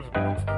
Mm.